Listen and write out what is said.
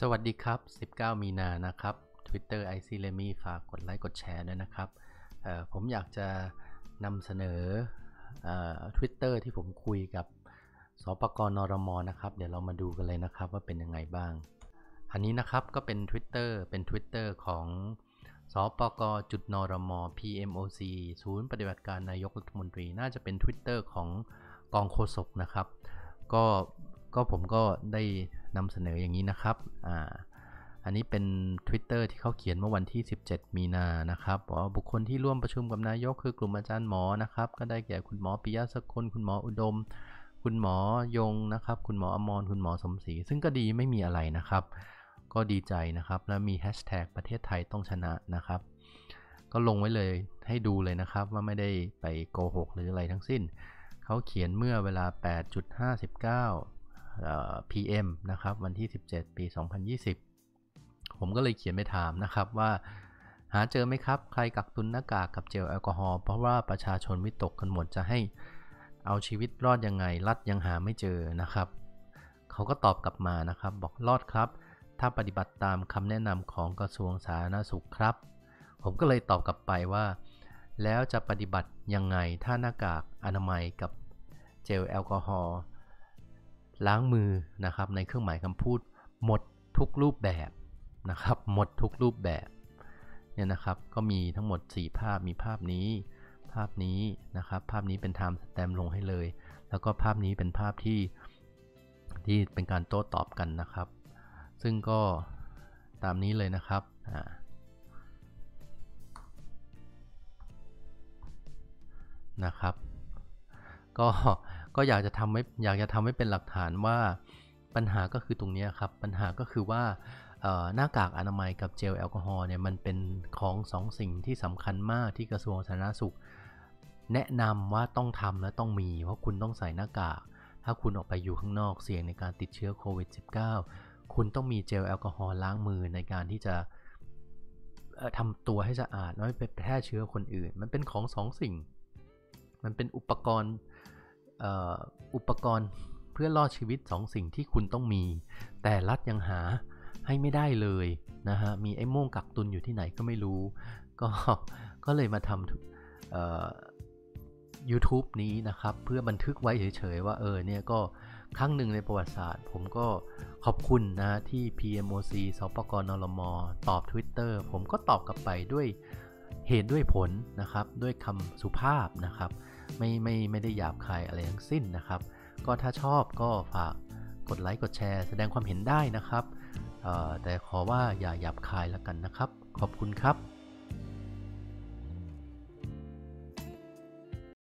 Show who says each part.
Speaker 1: สวัสดีครับ 19 มีนานะครับ Twitter i c l e m y ฝากกดไลค์กดแชร์ด้วยนะครับผมอยากจะนำเสนอทวิตเตอร์ที่ผมคุยกับสปกรนรมนะครับ เดี๋ยวเรามาดูกันเลยนะครับว่าเป็นยังไงบ้าง อันนี้นะครับก็เป็น Twitter เป็น Twitter ของสปกจุดนรม PMOC ศูนย์ปฏิบัติการนายกรัฐมนตรี น่าจะเป็น Twitter ของกองโฆษกนะครับ ก็ก็ผมก็ได้ นำเสนออย่างนี้นะครับอ่าอันนี้เป็น Twitter ที่เขาเขียนเมื่อวันที่ 17 มีนานะครับบอกว่าบุคคลที่ร่วมประชุมกับนายกคือกลุ่มอาจารย์หมอนะครับ ก็ได้แก่คุณหมอปิยะสกุลคุณหมออุดม คุณหมอยงนะครับ คุณหมออมรคุณหมอสมศรีซึ่งก็ดีไม่มีอะไรนะครับ ก็ดีใจนะครับ แล้วมีแฮชแท็กประเทศไทยต้องชนะนะครับ ก็ลงไว้เลยให้ดูเลยนะครับว่าไม่ได้ไปโกหกหรืออะไรทั้งสิ้น เขาเขียนเมื่อเวลา 8.59 PM นะครับวันที่ 17 ปี 2020 ผมก็เลยเขียนไปถามนะครับว่า หาเจอไหมครับ ใครกักตุนหน้ากากกับเจลแอลกอฮอล์เพราะว่าประชาชนวิตกกันหมดจะให้เอาชีวิตรอดยังไง รัดยังหาไม่เจอนะครับเขาก็ตอบกลับมานะครับ บอกรอดครับ ถ้าปฏิบัติตามคำแนะนำของกระทรวงสาธารณสุขครับ ผมก็เลยตอบกลับไปว่า แล้วจะปฏิบัติยังไงถ้าหน้ากากอนามัยกับเจลแอลกอฮอล์ ล้างมือนะครับในเครื่องหมายคำพูดหมดทุกรูปแบบนะครับหมดทุกรูปแบบเนี่ยนะครับก็มีทั้งหมด 4 ภาพมีภาพนี้ ภาพนี้นะครับภาพนี้เป็นไทม์สแตมลงให้เลย แล้วก็ภาพนี้เป็นภาพที่ที่เป็นการโต้ตอบกันนะครับ ซึ่งก็ตามนี้เลยนะครับนะครับ ก็ ก็อยากจะทำให้อยากจะทำให้เป็นหลักฐานว่าปัญหาก็คือตรงนี้ครับ ปัญหาก็คือว่าหน้ากากอนามัยกับเจลแอลกอฮอล์เนี่ยมันเป็นของสองสิ่งที่สำคัญมากที่กระทรวงสาธารณสุข แนะนำว่าต้องทำและต้องมี เพราะคุณต้องใส่หน้ากาก ถ้าคุณออกไปอยู่ข้างนอกเสี่ยงในการติดเชื้อโควิด -19 คุณต้องมีเจลแอลกอฮอล์ล้างมือในการที่จะทำตัวให้สะอาดไม่ไปแพร่เชื้อคนอื่น มันเป็นของสองสิ่ง มันเป็นอุปกรณ์ อุปกรณ์เพื่อรอดชีวิต2สสิ่งที่คุณต้องมี แต่รัฐยังหาให้ไม่ได้เลยนะฮะมีไอ้โม่งกักตุนอยู่ที่ไหนก็ไม่รู้ ก็ก็เลยมาทำ YouTube นี้นะครับ เพื่อบันทึกไว้เฉยๆว่าเออเนี่ยก็ครั้งหนึ่งในประวัติศาสตร์ ผมก็ขอบคุณนะที่ PMOC สปกนลมตอบ Twitter ผมก็ตอบกลับไปด้วยเหตุด้วยผลนะครับ ด้วยคำสุภาพนะครับ ไม่ไม่ไม่ได้หยาบคายอะไรทั้งสิ้นนะครับ ก็ถ้าชอบก็ฝากกดไลค์กดแชร์ แสดงความเห็นได้นะครับแต่ขอว่าอย่าหยาบคายแล้วกันนะครับ ขอบคุณครับ